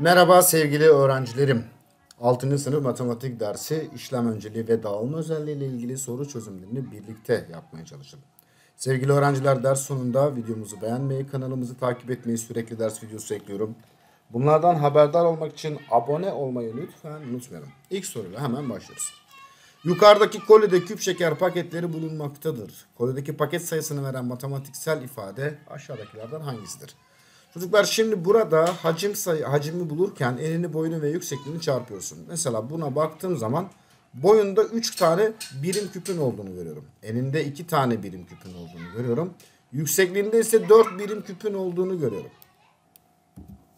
Merhaba sevgili öğrencilerim. 6. sınıf matematik dersi işlem önceliği ve dağılma özelliği ile ilgili soru çözümlerini birlikte yapmaya çalışalım. Sevgili öğrenciler ders sonunda videomuzu beğenmeyi, kanalımızı takip etmeyi sürekli ders videosu ekliyorum. Bunlardan haberdar olmak için abone olmayı lütfen unutmayalım. İlk soruyla hemen başlıyoruz. Yukarıdaki kolide küp şeker paketleri bulunmaktadır. Koledeki paket sayısını veren matematiksel ifade aşağıdakilerden hangisidir? Çocuklar şimdi burada hacim sayı hacmi bulurken enini, boyunu ve yüksekliğini çarpıyorsun. Mesela buna baktığım zaman boyunda 3 tane birim küpün olduğunu görüyorum. Eninde 2 tane birim küpün olduğunu görüyorum. Yüksekliğinde ise 4 birim küpün olduğunu görüyorum.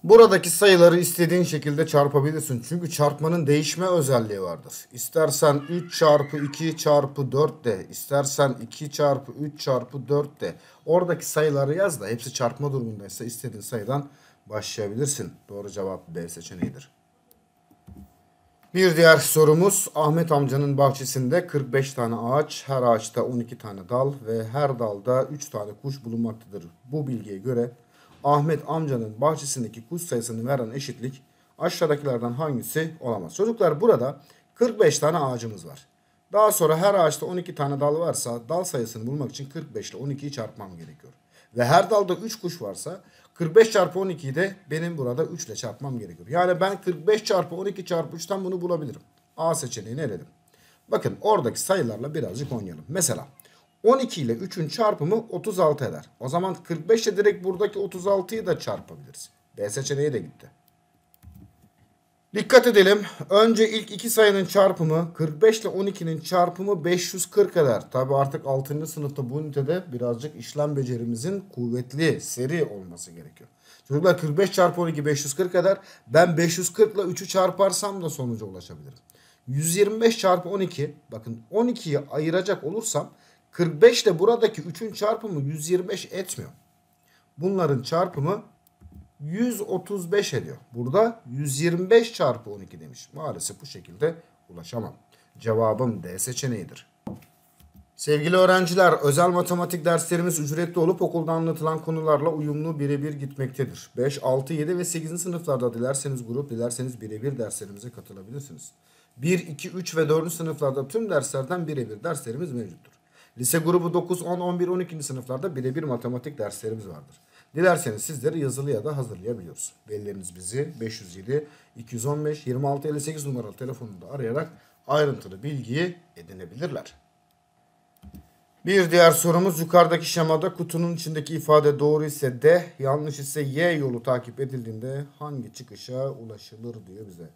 Buradaki sayıları istediğin şekilde çarpabilirsin. Çünkü çarpmanın değişme özelliği vardır. İstersen 3 çarpı 2 çarpı 4 de. istersen 2 çarpı 3 çarpı 4 de. Oradaki sayıları yaz da hepsi çarpma durumundaysa istediğin sayıdan başlayabilirsin. Doğru cevap B seçeneğidir. Bir diğer sorumuz Ahmet amcanın bahçesinde 45 tane ağaç, her ağaçta 12 tane dal ve her dalda 3 tane kuş bulunmaktadır. Bu bilgiye göre Ahmet amcanın bahçesindeki kuş sayısını veren eşitlik aşağıdakilerden hangisi olamaz? Çocuklar burada 45 tane ağacımız var. Daha sonra her ağaçta 12 tane dal varsa dal sayısını bulmak için 45 ile 12'yi çarpmam gerekiyor. Ve her dalda 3 kuş varsa 45 çarpı 12'yi de benim burada 3 ile çarpmam gerekiyor. Yani ben 45 çarpı 12 çarpı 3'ten bunu bulabilirim. A seçeneğini eledim. Bakın oradaki sayılarla birazcık oynayalım. Mesela 12 ile 3'ün çarpımı 36 eder. O zaman 45 ile direkt buradaki 36'yı da çarpabiliriz. B seçeneği de gitti. Dikkat edelim. Önce ilk iki sayının çarpımı 45 ile 12'nin çarpımı 540 eder. Tabi artık 6. sınıfta bu ünitede birazcık işlem becerimizin kuvvetli, seri olması gerekiyor. Çocuklar 45 çarpı 12 540 eder. Ben 540 ile 3'ü çarparsam da sonuca ulaşabilirim. 125 çarpı 12 bakın 12'yi ayıracak olursam 45 ile buradaki 3'ün çarpımı 125 etmiyor. Bunların çarpımı 135 ediyor. Burada 125 çarpı 12 demiş. Maalesef bu şekilde ulaşamam. Cevabım D seçeneğidir. Sevgili öğrenciler, özel matematik derslerimiz ücretli olup okulda anlatılan konularla uyumlu birebir gitmektedir. 5, 6, 7 ve 8. sınıflarda dilerseniz grup, dilerseniz birebir derslerimize katılabilirsiniz. 1, 2, 3 ve 4. sınıflarda tüm derslerden birebir derslerimiz mevcuttur. Lise grubu 9, 10, 11, 12. sınıflarda birebir matematik derslerimiz vardır. Dilerseniz sizleri yazılı ya da hazırlayabiliyoruz. Velileriniz bizi 507 215 26 58 numaralı telefonunda arayarak ayrıntılı bilgiyi edinebilirler. Bir diğer sorumuz yukarıdaki şemada kutunun içindeki ifade doğru ise D, yanlış ise Y yolu takip edildiğinde hangi çıkışa ulaşılır diyor bize.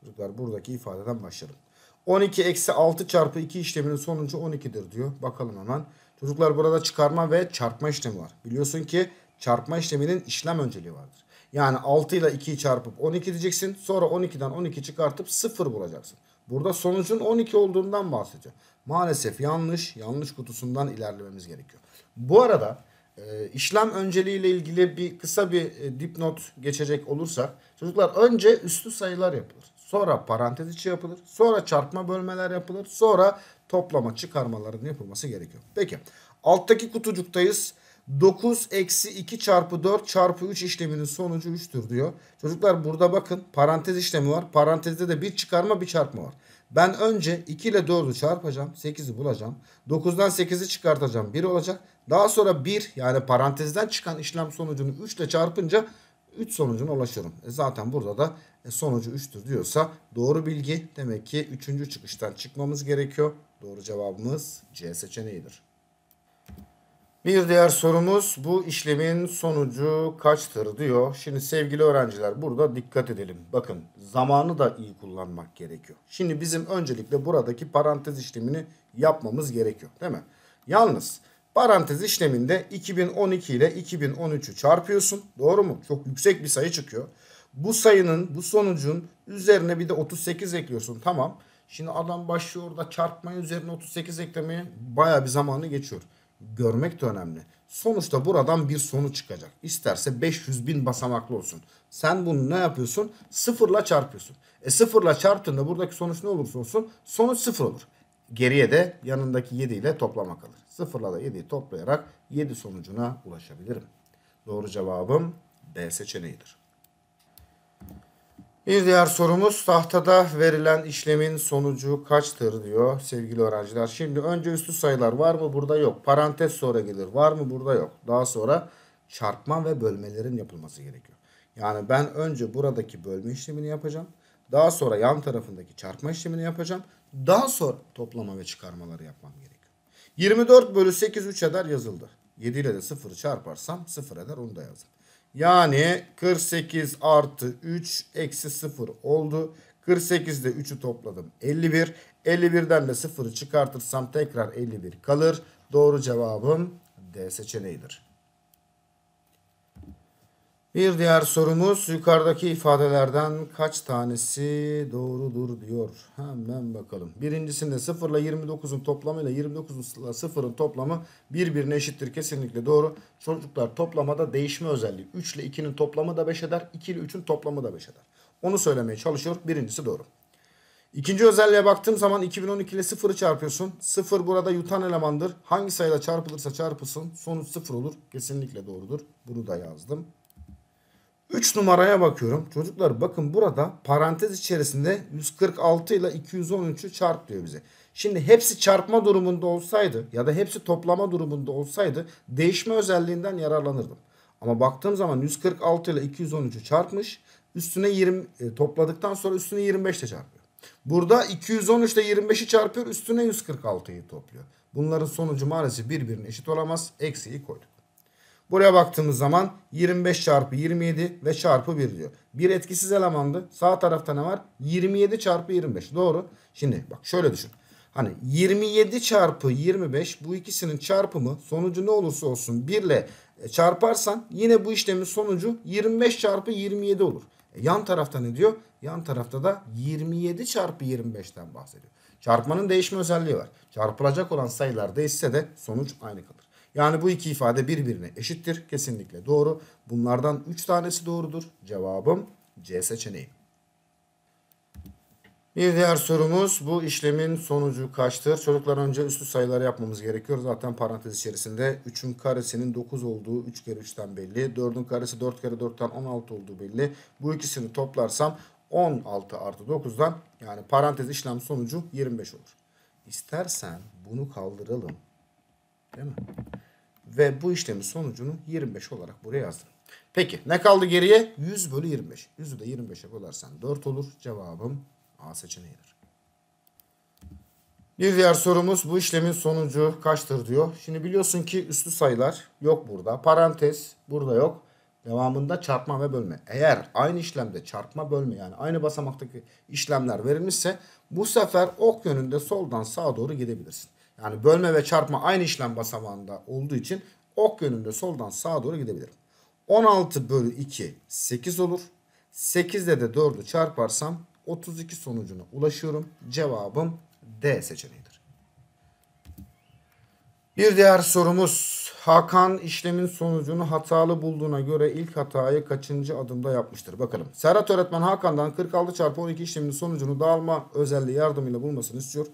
Çocuklar buradaki ifadeden başlayalım. 12 eksi 6 çarpı 2 işleminin sonucu 12'dir diyor. Bakalım hemen. Çocuklar burada çıkarma ve çarpma işlemi var. Biliyorsun ki çarpma işleminin işlem önceliği vardır. Yani 6 ile 2'yi çarpıp 12 diyeceksin. Sonra 12'den 12 çıkartıp 0 bulacaksın. Burada sonucun 12 olduğundan bahsediyor. Maalesef yanlış, yanlış kutusundan ilerlememiz gerekiyor. Bu arada e, işlem önceliği ile ilgili bir kısa bir e, dipnot geçecek olursak çocuklar önce üstü sayılar yapılır. Sonra parantez içi yapılır. Sonra çarpma bölmeler yapılır. Sonra toplama çıkarmaların yapılması gerekiyor. Peki alttaki kutucuktayız. 9 eksi 2 çarpı 4 çarpı 3 işleminin sonucu 3'tür diyor. Çocuklar burada bakın parantez işlemi var. Parantezde de bir çıkarma bir çarpma var. Ben önce 2 ile 4'ü çarpacağım. 8'i bulacağım. 9'dan 8'i çıkartacağım. 1 olacak. Daha sonra 1 yani parantezden çıkan işlem sonucunu 3 ile çarpınca 3 sonucuna ulaşırım. E zaten burada da e sonucu 3'tür diyorsa doğru bilgi demek ki 3. çıkıştan çıkmamız gerekiyor. Doğru cevabımız C seçeneğidir. Bir diğer sorumuz bu işlemin sonucu kaçtır diyor. Şimdi sevgili öğrenciler burada dikkat edelim. Bakın zamanı da iyi kullanmak gerekiyor. Şimdi bizim öncelikle buradaki parantez işlemini yapmamız gerekiyor değil mi? Yalnız parantez işleminde 2012 ile 2013'ü çarpıyorsun. Doğru mu? Çok yüksek bir sayı çıkıyor. Bu sayının bu sonucun üzerine bir de 38 ekliyorsun. Tamam. Şimdi adam başlıyor orada çarpmaya üzerine 38 eklemeye baya bir zamanı geçiyor görmek de önemli. Sonuçta buradan bir sonuç çıkacak. İsterse 500 bin basamaklı olsun. Sen bunu ne yapıyorsun? Sıfırla çarpıyorsun. E sıfırla çarptığında buradaki sonuç ne olursa olsun sonuç sıfır olur. Geriye de yanındaki 7 ile toplama kalır. Sıfırla da 7'yi toplayarak 7 sonucuna ulaşabilirim. Doğru cevabım B seçeneğidir. Bir diğer sorumuz tahtada verilen işlemin sonucu kaçtır diyor sevgili öğrenciler. Şimdi önce üstü sayılar var mı burada yok. Parantez sonra gelir var mı burada yok. Daha sonra çarpma ve bölmelerin yapılması gerekiyor. Yani ben önce buradaki bölme işlemini yapacağım. Daha sonra yan tarafındaki çarpma işlemini yapacağım. Daha sonra toplama ve çıkarmaları yapmam gerekiyor. 24 bölü 8 3 eder yazıldı. 7 ile de 0'ı çarparsam 0 eder onu da yazdım. Yani 48 artı 3 eksi 0 oldu. 48'de 3'ü topladım 51. 51'den de 0'ı çıkartırsam tekrar 51 kalır. Doğru cevabım D seçeneğidir. Bir diğer sorumuz yukarıdaki ifadelerden kaç tanesi doğrudur diyor. Hemen bakalım. Birincisinde 0 ile 29'un toplamı ile 29 ile 0'ın toplamı birbirine eşittir. Kesinlikle doğru. Çocuklar toplamada değişme özelliği. 3 ile 2'nin toplamı da 5 eder. 2 ile 3'ün toplamı da 5 eder. Onu söylemeye çalışıyor. Birincisi doğru. İkinci özelliğe baktığım zaman 2012 ile 0'ı çarpıyorsun. 0 burada yutan elemandır. Hangi sayıyla çarpılırsa çarpılsın sonuç 0 olur. Kesinlikle doğrudur. Bunu da yazdım. 3 numaraya bakıyorum. Çocuklar bakın burada parantez içerisinde 146 ile 213'ü çarp diyor bize. Şimdi hepsi çarpma durumunda olsaydı ya da hepsi toplama durumunda olsaydı değişme özelliğinden yararlanırdım. Ama baktığım zaman 146 ile 213'ü çarpmış. Üstüne 20 e, topladıktan sonra üstüne 25 ile çarpıyor. Burada 213 ile 25'i çarpıyor üstüne 146'yı topluyor. Bunların sonucu maalesef birbirine eşit olamaz. Eksiği koyduk. Buraya baktığımız zaman 25 çarpı 27 ve çarpı 1 diyor. Bir etkisiz elemandı. Sağ tarafta ne var? 27 çarpı 25. Doğru. Şimdi bak şöyle düşün. Hani 27 çarpı 25 bu ikisinin çarpımı sonucu ne olursa olsun 1 ile e, çarparsan yine bu işlemin sonucu 25 çarpı 27 olur. E yan tarafta ne diyor? Yan tarafta da 27 çarpı 25'ten bahsediyor. Çarpmanın değişme özelliği var. Çarpılacak olan sayılar değişse de sonuç aynı kalır. Yani bu iki ifade birbirine eşittir. Kesinlikle doğru. Bunlardan 3 tanesi doğrudur. Cevabım C seçeneği. Bir diğer sorumuz bu işlemin sonucu kaçtır? Çocuklar önce üstü sayıları yapmamız gerekiyor. Zaten parantez içerisinde 3'ün karesinin 9 olduğu 3 kere 3'ten belli. 4'ün karesi 4 kere 4'ten 16 olduğu belli. Bu ikisini toplarsam 16 artı 9'dan yani parantez işlem sonucu 25 olur. İstersen bunu kaldıralım. Değil mi? Ve bu işlemin sonucunu 25 olarak buraya yazdım. Peki ne kaldı geriye? 100 bölü 25. 100'ü de 25'e bölersen 4 olur. Cevabım A seçeneğidir. Bir diğer sorumuz bu işlemin sonucu kaçtır diyor. Şimdi biliyorsun ki üstü sayılar yok burada. Parantez burada yok. Devamında çarpma ve bölme. Eğer aynı işlemde çarpma bölme yani aynı basamaktaki işlemler verilmişse bu sefer ok yönünde soldan sağa doğru gidebilirsin. Yani bölme ve çarpma aynı işlem basamağında olduğu için ok yönünde soldan sağa doğru gidebilirim. 16 bölü 2 8 olur. 8'de de 4'ü çarparsam 32 sonucuna ulaşıyorum. Cevabım D seçeneğidir. Bir diğer sorumuz Hakan işlemin sonucunu hatalı bulduğuna göre ilk hatayı kaçıncı adımda yapmıştır? Bakalım. Serhat öğretmen Hakan'dan 46 çarpı 12 işleminin sonucunu dağılma özelliği yardımıyla bulmasını istiyor.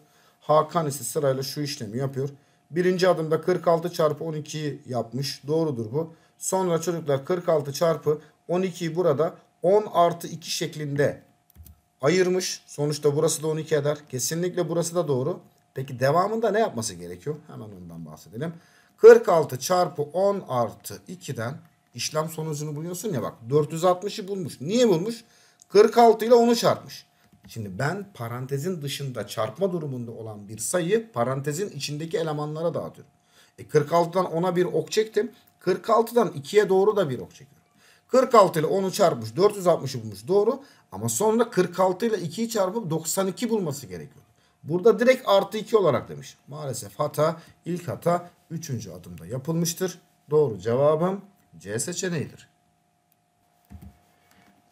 Hakan ise sırayla şu işlemi yapıyor. Birinci adımda 46 çarpı 12'yi yapmış. Doğrudur bu. Sonra çocuklar 46 çarpı 12'yi burada 10 artı 2 şeklinde ayırmış. Sonuçta burası da 12 eder. Kesinlikle burası da doğru. Peki devamında ne yapması gerekiyor? Hemen ondan bahsedelim. 46 çarpı 10 artı 2'den işlem sonucunu buluyorsun ya bak 460'ı bulmuş. Niye bulmuş? 46 ile 10'u çarpmış. Şimdi ben parantezin dışında çarpma durumunda olan bir sayıyı parantezin içindeki elemanlara dağıtıyorum. E 46'dan 10'a bir ok çektim. 46'dan 2'ye doğru da bir ok çekiyorum. 46 ile 10'u çarpmış 460'ı bulmuş doğru. Ama sonra 46 ile 2'yi çarpıp 92 bulması gerekiyor. Burada direkt artı 2 olarak demiş. Maalesef hata ilk hata 3. adımda yapılmıştır. Doğru cevabım C seçeneğidir.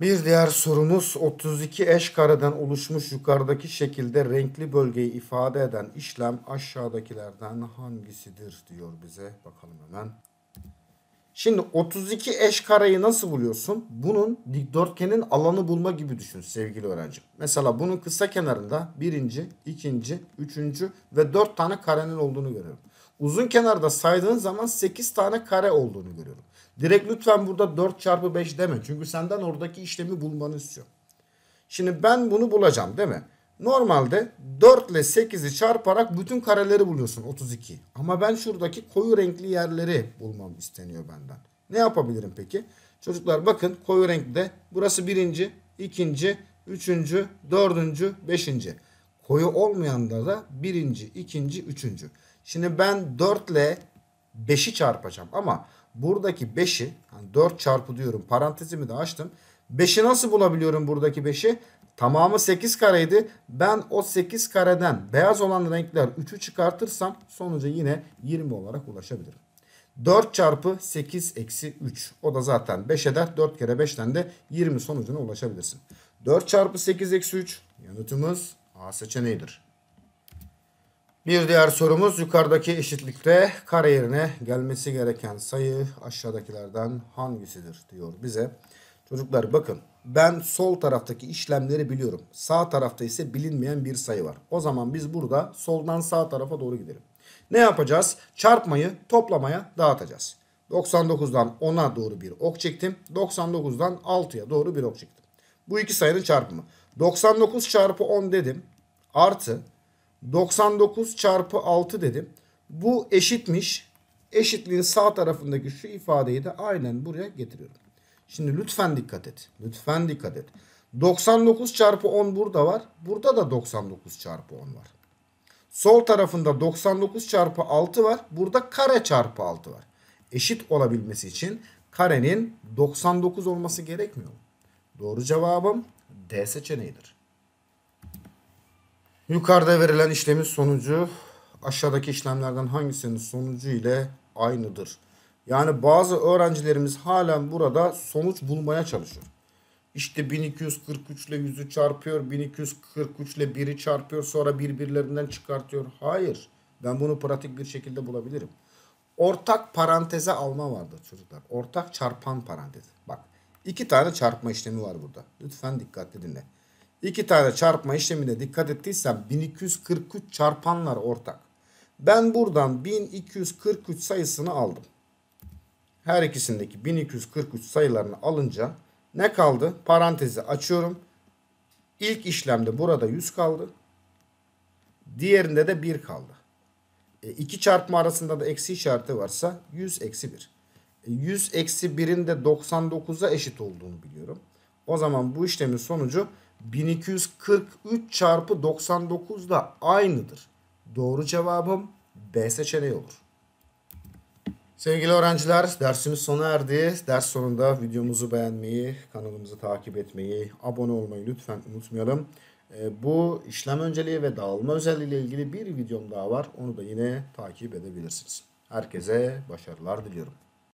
Bir diğer sorumuz 32 eş kareden oluşmuş yukarıdaki şekilde renkli bölgeyi ifade eden işlem aşağıdakilerden hangisidir diyor bize. Bakalım hemen. Şimdi 32 eş kareyi nasıl buluyorsun? Bunun dikdörtgenin alanı bulma gibi düşün sevgili öğrencim. Mesela bunun kısa kenarında birinci, ikinci, üçüncü ve dört tane karenin olduğunu görüyorum. Uzun kenarda saydığın zaman 8 tane kare olduğunu görüyorum. Direkt lütfen burada 4 çarpı 5 deme. Çünkü senden oradaki işlemi bulmanı istiyor. Şimdi ben bunu bulacağım değil mi? Normalde 4 ile 8'i çarparak bütün kareleri buluyorsun 32. Ama ben şuradaki koyu renkli yerleri bulmam isteniyor benden. Ne yapabilirim peki? Çocuklar bakın koyu renkte burası birinci, ikinci, üçüncü, dördüncü, beşinci. Koyu olmayanda da birinci, ikinci, üçüncü. Şimdi ben 4 ile 5'i çarpacağım ama buradaki 5'i yani 4 çarpı diyorum parantezimi de açtım. 5'i nasıl bulabiliyorum buradaki 5'i? Tamamı 8 kareydi. Ben o 8 kareden beyaz olan renkler 3'ü çıkartırsam sonuca yine 20 olarak ulaşabilirim. 4 çarpı 8 eksi 3. O da zaten 5 eder. 4 kere 5'ten de 20 sonucuna ulaşabilirsin. 4 çarpı 8 eksi 3 yanıtımız A seçeneğidir. Bir diğer sorumuz yukarıdaki eşitlikte kare yerine gelmesi gereken sayı aşağıdakilerden hangisidir diyor bize. Çocuklar bakın ben sol taraftaki işlemleri biliyorum. Sağ tarafta ise bilinmeyen bir sayı var. O zaman biz burada soldan sağ tarafa doğru gidelim. Ne yapacağız? Çarpmayı toplamaya dağıtacağız. 99'dan 10'a doğru bir ok çektim. 99'dan 6'ya doğru bir ok çektim. Bu iki sayının çarpımı. 99 çarpı 10 dedim. Artı 99 çarpı 6 dedim. Bu eşitmiş. Eşitliğin sağ tarafındaki şu ifadeyi de aynen buraya getiriyorum. Şimdi lütfen dikkat et. Lütfen dikkat et. 99 çarpı 10 burada var. Burada da 99 çarpı 10 var. Sol tarafında 99 çarpı 6 var. Burada kare çarpı 6 var. Eşit olabilmesi için karenin 99 olması gerekmiyor. Doğru cevabım D seçeneğidir. Yukarıda verilen işlemin sonucu aşağıdaki işlemlerden hangisinin sonucu ile aynıdır? Yani bazı öğrencilerimiz halen burada sonuç bulmaya çalışıyor. İşte 1243 ile 100'ü çarpıyor, 1243 ile 1'i çarpıyor, sonra birbirlerinden çıkartıyor. Hayır, ben bunu pratik bir şekilde bulabilirim. Ortak paranteze alma vardır çocuklar. Ortak çarpan parantez. Bak, iki tane çarpma işlemi var burada. Lütfen dikkatli dinle. İki tane çarpma işlemine dikkat ettiysem 1243 çarpanlar ortak. Ben buradan 1243 sayısını aldım. Her ikisindeki 1243 sayılarını alınca ne kaldı? Parantezi açıyorum. İlk işlemde burada 100 kaldı. Diğerinde de 1 kaldı. E, iki çarpma arasında da eksi işareti varsa 100 eksi 1. E, 100 eksi 1'in de 99'a eşit olduğunu biliyorum. O zaman bu işlemin sonucu 1243 çarpı 99 da aynıdır. Doğru cevabım B seçeneği olur. Sevgili öğrenciler dersimiz sona erdi. Ders sonunda videomuzu beğenmeyi, kanalımızı takip etmeyi, abone olmayı lütfen unutmayalım. Ee, bu işlem önceliği ve dağılma özelliği ile ilgili bir videom daha var. Onu da yine takip edebilirsiniz. Herkese başarılar diliyorum.